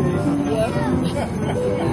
Yeah.